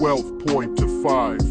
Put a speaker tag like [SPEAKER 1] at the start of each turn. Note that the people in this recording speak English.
[SPEAKER 1] 12.5